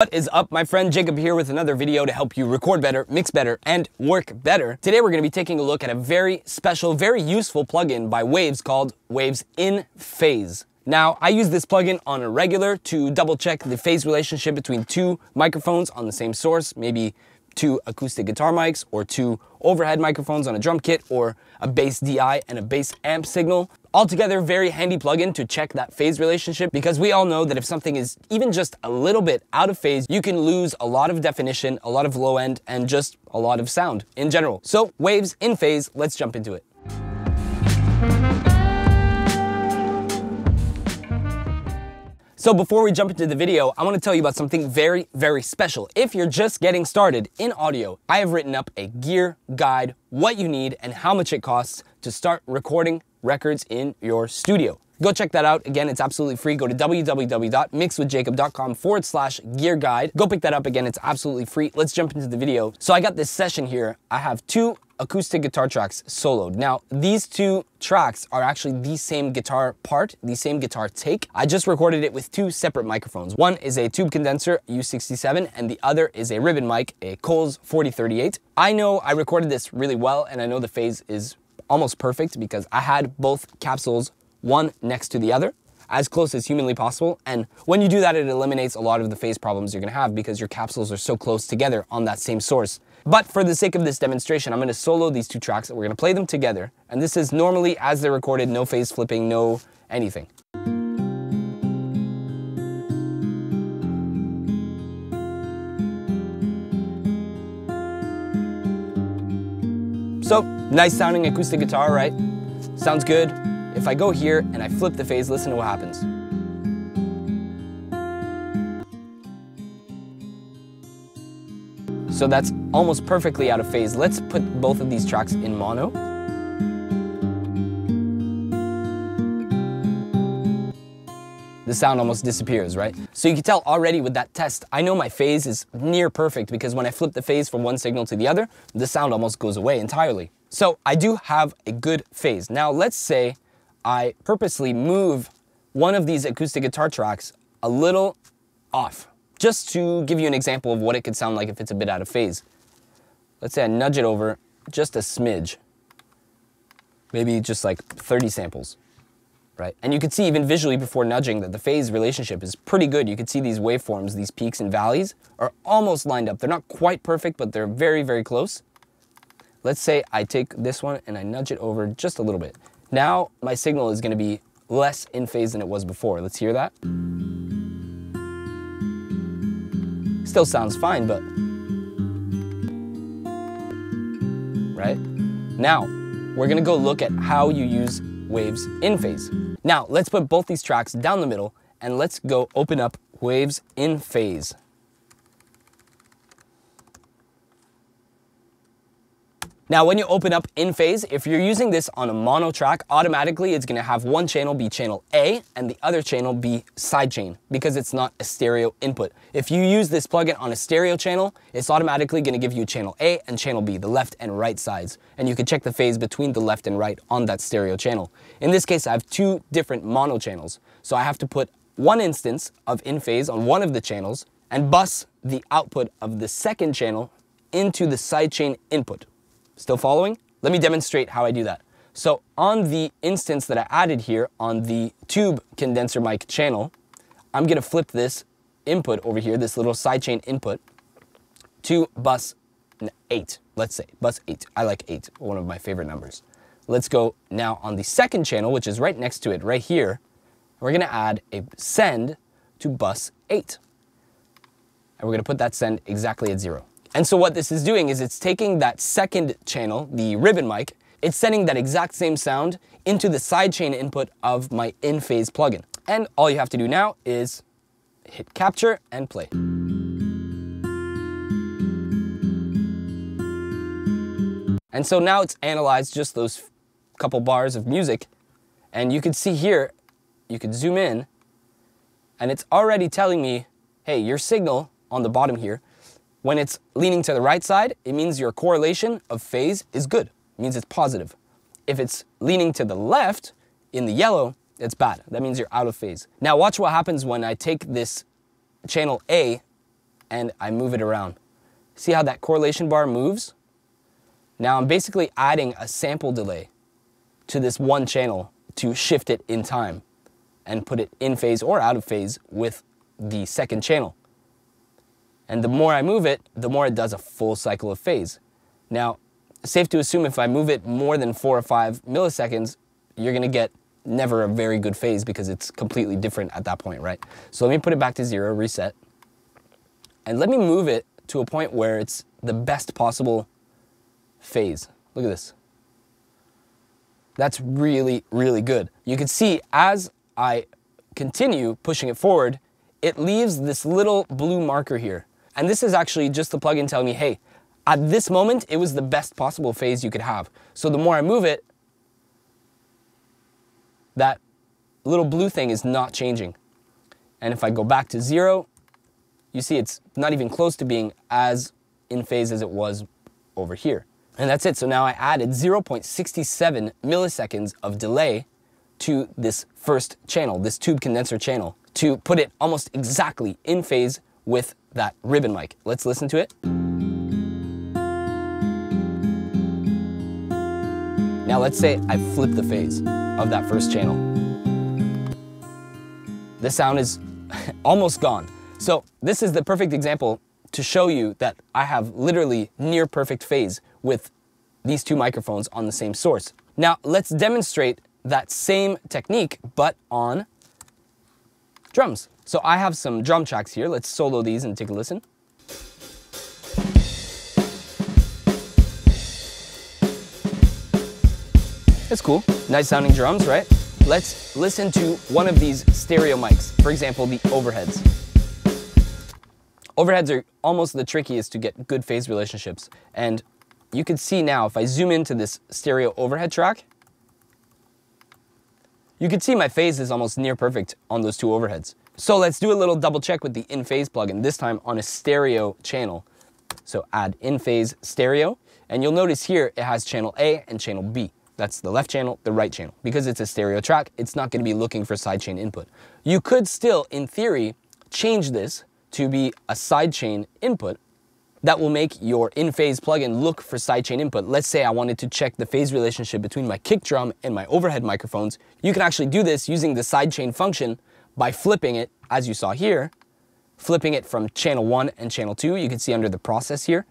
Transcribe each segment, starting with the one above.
What is up, my friend Jacob here with another video to help you record better, mix better, and work better. Today we're going to be taking a look at a very special, very useful plugin by Waves called Waves in Phase. Now, I use this plugin on a regular to double check the phase relationship between two microphones on the same source, maybe two acoustic guitar mics or two overhead microphones on a drum kit or a bass DI and a bass amp signal. Altogether, very handy plugin to check that phase relationship because we all know that if something is even just a little bit out of phase, you can lose a lot of definition, a lot of low end, and just a lot of sound in general. So Waves InPhase, let's jump into it. So before we jump into the video, I wanna tell you about something very, very special. If you're just getting started in audio, I have written up a gear guide, what you need and how much it costs to start recording records in your studio. Go check that out. Again, it's absolutely free. Go to www.mixwithjacob.com forward slash gear guide. Go pick that up again. It's absolutely free. Let's jump into the video. So I got this session here. I have two acoustic guitar tracks soloed. Now, these two tracks are actually the same guitar part, the same guitar take. I just recorded it with two separate microphones. One is a tube condenser U67 and the other is a ribbon mic, a Coles 4038. I know I recorded this really well and I know the phase is almost perfect because I had both capsules one next to the other as close as humanly possible. And when you do that, it eliminates a lot of the phase problems you're gonna have because your capsules are so close together on that same source. But for the sake of this demonstration, I'm gonna solo these two tracks and we're gonna play them together. And this is normally as they're recorded, no phase flipping, no anything. So, nice sounding acoustic guitar, right? Sounds good. If I go here and I flip the phase, listen to what happens. So that's almost perfectly out of phase. Let's put both of these tracks in mono. the sound almost disappears, right? So you can tell already with that test, I know my phase is near perfect because when I flip the phase from one signal to the other, the sound almost goes away entirely. So I do have a good phase. Now let's say I purposely move one of these acoustic guitar tracks a little off, just to give you an example of what it could sound like if it's a bit out of phase. Let's say I nudge it over just a smidge, maybe just like 30 samples right? And you can see even visually before nudging that the phase relationship is pretty good. You can see these waveforms, these peaks and valleys are almost lined up. They're not quite perfect, but they're very, very close. Let's say I take this one and I nudge it over just a little bit. Now my signal is gonna be less in phase than it was before. Let's hear that. Still sounds fine, but, right? Now, we're gonna go look at how you use waves in phase. Now, let's put both these tracks down the middle and let's go open up waves in phase. Now, when you open up InPhase, if you're using this on a mono track, automatically it's gonna have one channel be channel A and the other channel be sidechain because it's not a stereo input. If you use this plugin on a stereo channel, it's automatically gonna give you channel A and channel B, the left and right sides. And you can check the phase between the left and right on that stereo channel. In this case, I have two different mono channels. So I have to put one instance of InPhase on one of the channels and bus the output of the second channel into the sidechain input. Still following? Let me demonstrate how I do that. So on the instance that I added here on the tube condenser mic channel, I'm gonna flip this input over here, this little sidechain input, to bus 8, let's say, bus 8. I like 8, one of my favorite numbers. Let's go now on the second channel, which is right next to it, right here. We're gonna add a send to bus 8. And we're gonna put that send exactly at 0. And so what this is doing is it's taking that second channel, the ribbon mic, it's sending that exact same sound into the sidechain input of my InPhase plugin. And all you have to do now is hit capture and play. And so now it's analyzed just those couple bars of music and you can see here, you can zoom in and it's already telling me, hey, your signal on the bottom here when it's leaning to the right side, it means your correlation of phase is good. It means it's positive. If it's leaning to the left, in the yellow, it's bad. That means you're out of phase. Now watch what happens when I take this channel A and I move it around. See how that correlation bar moves? Now I'm basically adding a sample delay to this one channel to shift it in time and put it in phase or out of phase with the second channel. And the more I move it, the more it does a full cycle of phase. Now, safe to assume if I move it more than four or five milliseconds, you're gonna get never a very good phase because it's completely different at that point, right? So let me put it back to zero, reset, and let me move it to a point where it's the best possible phase. Look at this. That's really, really good. You can see as I continue pushing it forward, it leaves this little blue marker here. And this is actually just the plugin telling me, hey, at this moment, it was the best possible phase you could have. So the more I move it, that little blue thing is not changing. And if I go back to zero, you see it's not even close to being as in phase as it was over here. And that's it. So now I added 0.67 milliseconds of delay to this first channel, this tube condenser channel, to put it almost exactly in phase with that ribbon mic. Let's listen to it. Now let's say I flip the phase of that first channel. The sound is almost gone. So this is the perfect example to show you that I have literally near perfect phase with these two microphones on the same source. Now let's demonstrate that same technique, but on drums. So I have some drum tracks here. Let's solo these and take a listen. It's cool. Nice sounding drums, right? Let's listen to one of these stereo mics. For example, the overheads. Overheads are almost the trickiest to get good phase relationships. And you can see now, if I zoom into this stereo overhead track, you can see my phase is almost near perfect on those two overheads. So let's do a little double check with the InPhase plugin, this time on a stereo channel. So add InPhase stereo, and you'll notice here it has channel A and channel B. That's the left channel, the right channel. Because it's a stereo track, it's not gonna be looking for sidechain input. You could still, in theory, change this to be a sidechain input that will make your InPhase plugin look for sidechain input. Let's say I wanted to check the phase relationship between my kick drum and my overhead microphones. You can actually do this using the sidechain function by flipping it, as you saw here, flipping it from channel one and channel two. You can see under the process here,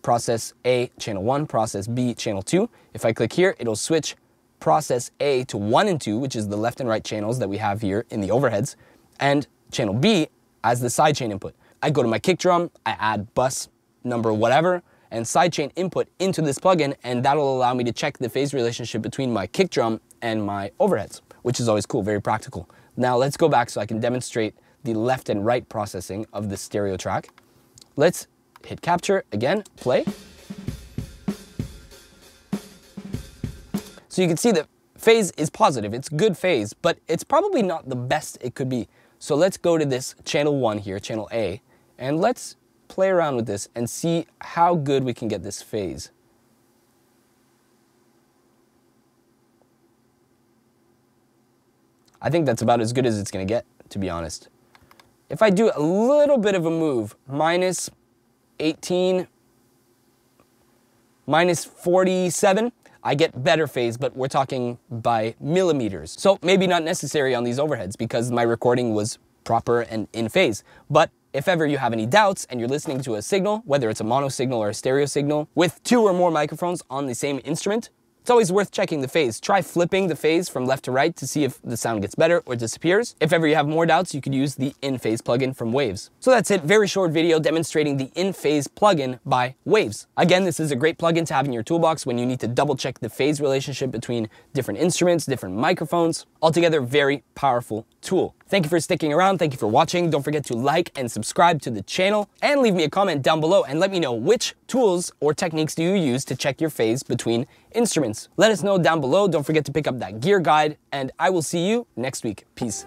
process A, channel one, process B, channel two. If I click here, it'll switch process A to one and two, which is the left and right channels that we have here in the overheads, and channel B as the sidechain input. I go to my kick drum, I add bus number whatever, and sidechain input into this plugin, and that'll allow me to check the phase relationship between my kick drum and my overheads, which is always cool, very practical. Now let's go back so I can demonstrate the left and right processing of the stereo track. Let's hit capture again, play. So you can see that phase is positive, it's good phase, but it's probably not the best it could be. So let's go to this channel one here, channel A, and let's play around with this and see how good we can get this phase. I think that's about as good as it's gonna get, to be honest. If I do a little bit of a move, minus 18, minus 47, I get better phase, but we're talking by millimeters. So maybe not necessary on these overheads because my recording was proper and in phase. But if ever you have any doubts and you're listening to a signal, whether it's a mono signal or a stereo signal, with two or more microphones on the same instrument, it's always worth checking the phase. Try flipping the phase from left to right to see if the sound gets better or disappears. If ever you have more doubts, you could use the InPhase plugin from Waves. So that's it, very short video demonstrating the InPhase plugin by Waves. Again, this is a great plugin to have in your toolbox when you need to double check the phase relationship between different instruments, different microphones. Altogether, very powerful tool. Thank you for sticking around. Thank you for watching. Don't forget to like and subscribe to the channel and leave me a comment down below and let me know which tools or techniques do you use to check your phase between instruments. Let us know down below. Don't forget to pick up that gear guide and I will see you next week. Peace.